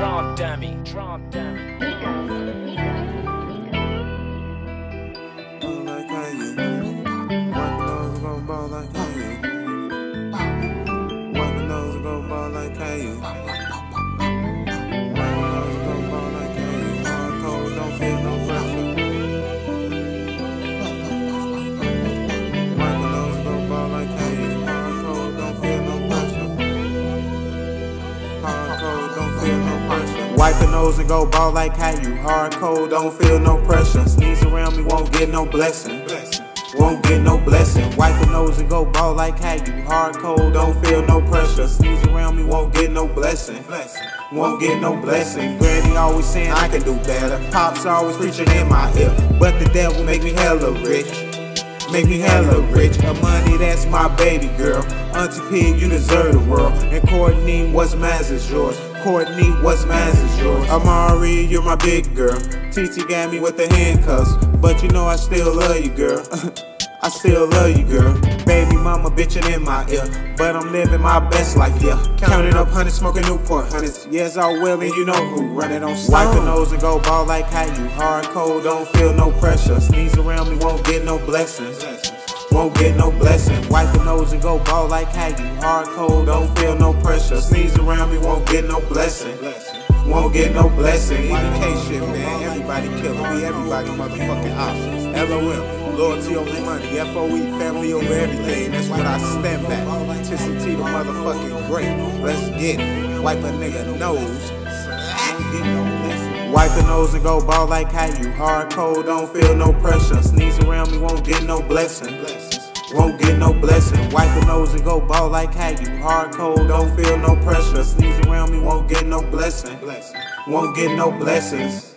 Drum dummy, drum dummy. Wipe your nose and go ball like how you. Hard cold, don't feel no pressure. Sneeze around me, won't get no blessing. Won't get no blessing. Wipe your nose and go ball like how you. Hard cold, don't feel no pressure. Sneeze around me, won't get no blessing. Won't get no blessing. Granny always saying I can do better. Pops always preaching in my ear. But the devil make me hella rich. Make me hella rich. A money, that's my baby girl. Auntie P, you deserve the world. And Courtney, what's mine is yours. Courtney, what's mine is yours. Amari, you're my big girl. TT got me with the handcuffs. But you know I still love you, girl. I still love you, girl. Baby mama bitching in my ear. But I'm living my best life, yeah. Counting up hundreds, smoking Newport hundreds. Yes, I will, and you know who running on. Wipe your nose and go ball like how you. Hard cold, don't feel no pressure. Sneeze around me, won't get no blessings. Won't get no blessing. Wipe your nose and go ball like how you. Hard cold, don't feel no pressure. Sneeze around me, won't get no blessing. Won't get no blessing. EDK shit, man. Everybody killing. We everybody motherfucking options. LOL. Loyalty over money. FOE, family over everything. That's what I stand back. Tissy the motherfucking great. Let's get it. Wipe a nigga nose. Won't get no blessing. Wipe your nose and go ball like how you. Hard cold, don't feel no pressure. Sneeze around me, won't get no blessing. Won't get no blessing. Wipe your nose and go ball like how you. Hard cold, don't feel no pressure. Sneeze around me, won't get no blessing. Won't get no blessings.